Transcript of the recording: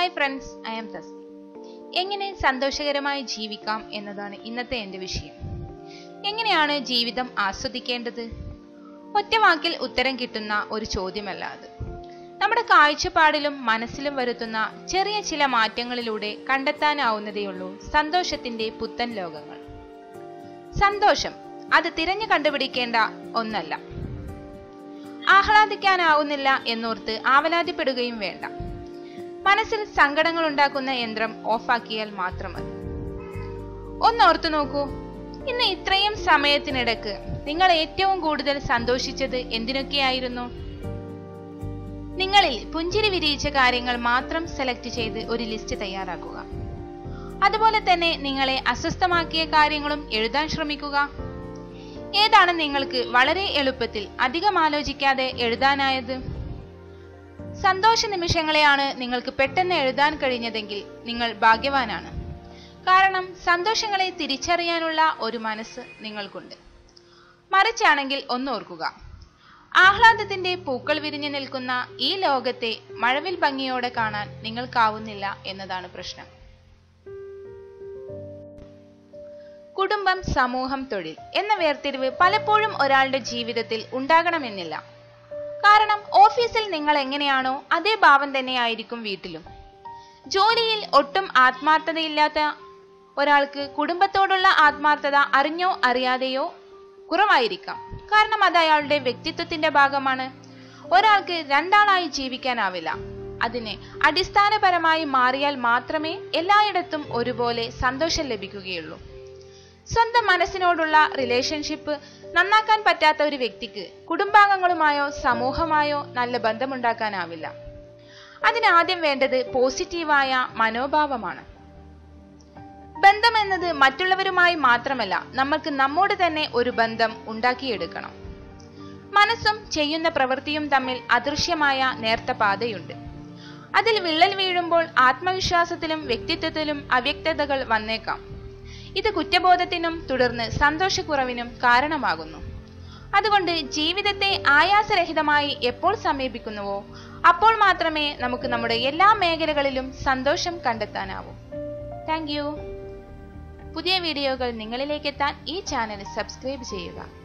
Hi friends I am Thasmi എങ്ങനെ സന്തോഷകരമായി ജീവിക്കാം എന്നതാണ് ഇന്നത്തെ എന്റെ വിഷയം. എങ്ങനെയാണ് ജീവിതം ആസ്വദിക്കേണ്ടത്? ഒറ്റവാക്കിൽ ഉത്തരം കിട്ടുന്ന ഒരു ചോദ്യമല്ല അത്. നമ്മുടെ കാഴ്ചപ്പാടിലും മനസ്സിലും വരുത്തുന്ന ചെറിയ ചില മാറ്റങ്ങളിലൂടെ കണ്ടെത്താനാവുന്നതേയുള്ളൂ സന്തോഷത്തിന്റെ പുത്തൻ ലോകങ്ങൾ. സന്തോഷം അത് തിരഞ്ഞു കണ്ടുപിടിക്കേണ്ട ഒന്നല്ല. ആഹ്ലാദിക്കാനാവുന്നില്ല എന്നോർത്ത് ആവലാതിപ്പെടുകയും വേണ്ട. മനസ്സിൽ സങ്കടങ്ങൾ ഉണ്ടാക്കുന്ന യന്ത്രം ഓഫാക്കിയാൽ മാത്രം മതി ഒന്നോർത്തു നോക്കൂ. ഇന്ന് ഇത്രയും സമയത്തിനിടക്ക് നിങ്ങൾ ഏറ്റവും കൂടുതൽ സന്തോഷിച്ചത് എന്തിനൊക്കെയായിരുന്നു? നിങ്ങളിൽ പുഞ്ചിരി വിരിയിച്ച കാര്യങ്ങൾ മാത്രം സെലക്ട് ചെയ്ത് ഒരു ലിസ്റ്റ് തയ്യാറാക്കുക. അതുപോലെ തന്നെ നിങ്ങളെ അസ്വസ്ഥമാക്കിയ കാര്യങ്ങളും എഴുതാൻ ശ്രമിക്കുക. ഏതാണ് നിങ്ങൾക്ക് വളരെ എളുപ്പത്തിൽ അധികം ആലോചിക്കാതെ എഴുതാനായത്? സന്തോഷ നിമിഷങ്ങളെയാണ് നിങ്ങൾക്ക് പെട്ടെന്ന് എഴുതാൻ കഴിഞ്ഞതെങ്കിൽ നിങ്ങൾ ഭാഗ്യവാനാണ്. കാരണം സന്തോഷങ്ങളെ തിരിച്ചറിയാനുള്ള ഒരു മനസ്സ് നിങ്ങൾക്കുണ്ട്. മറിച്ചാണെങ്കിൽ ഒന്നോർക്കുക ആഹ്ലാദത്തിന്റെ പൂക്കൾ വിരിഞ്ഞു നിൽക്കുന്ന ഈ ലോകത്തെ മഴവിൽ ഭംഗിയോടെ കാണാൻ നിങ്ങൾക്കാവുന്നില്ല എന്നതാണ് പ്രശ്നം. കുടുംബം സമൂഹം തൊഴിൽ എന്ന വേർതിരിവ് പലപ്പോഴും ഒരാളുടെ ജീവിതത്തിൽ ഉണ്ടാകണമെന്നില്ല. കാരണം ഓഫീസിൽ നിങ്ങൾ എങ്ങനെയാണോ അതേ ഭാവം തന്നെയായിരിക്കും വീട്ടിലും. ജോലിയിൽ ഒട്ടും ആത്മാർത്ഥതയില്ലാത്ത ഒരാൾക്ക് കുടുംബത്തോടുള്ള ആത്മാർത്ഥത അറിഞ്ഞോ അറിയാതെയോ കുറവായിരിക്കാം. കാരണം അത് അയാളുടെ വ്യക്തിത്വത്തിന്റെ ഭാഗമാണ്. ഒരാൾക്ക് രണ്ടാളായി ജീവിക്കാനാവില്ല. അതിന് അടിസ്ഥാനപരമായി മാറിയാൽ മാത്രമേ എല്ലായിടത്തും ഒരുപോലെ സന്തോഷം ലഭിക്കുകയുള്ളൂ. സ്വന്തം മനസ്സിനോടുള്ള റിലേഷൻഷിപ്പ് നന്നാക്കാൻ പറ്റാത്ത ഒരു വ്യക്തിക്ക് കുടുംബാംഗങ്ങളുമായോ സമൂഹമായോ നല്ല ബന്ധമുണ്ടാക്കാനാവില്ല. അതിനാദ്യം വേണ്ടത് പോസിറ്റീവായ മനോഭാവമാണ്. ബന്ധം എന്നത് മറ്റുള്ളവരുമായി മാത്രമല്ല നമ്മൾക്ക് നമ്മോട് തന്നെ ഒരു ബന്ധം ഉണ്ടാക്കിയെടുക്കണം. മനസ്സും ചെയ്യുന്ന പ്രവൃത്തിയും തമ്മിൽ അദൃശ്യമായ നേർത്ത പാതയുണ്ട്. അതിൽ വിള്ളൽ വീഴുമ്പോൾ ആത്മവിശ്വാസത്തിലും വ്യക്തിത്വത്തിലും അവ്യക്തതകൾ വന്നേക്കാം. ഇത് കുറ്റബോധത്തിനും തുടർന്ന് സന്തോഷക്കുറവിനും കാരണമാകുന്നു. അതുകൊണ്ട് ജീവിതത്തെ ആയാസരഹിതമായി എപ്പോൾ സമീപിക്കുന്നുവോ അപ്പോൾ മാത്രമേ നമുക്ക് നമ്മുടെ എല്ലാ മേഖലകളിലും സന്തോഷം കണ്ടെത്താനാവൂ. താങ്ക് പുതിയ വീഡിയോകൾ നിങ്ങളിലേക്ക് എത്താൻ ഈ ചാനൽ സബ്സ്ക്രൈബ് ചെയ്യുക.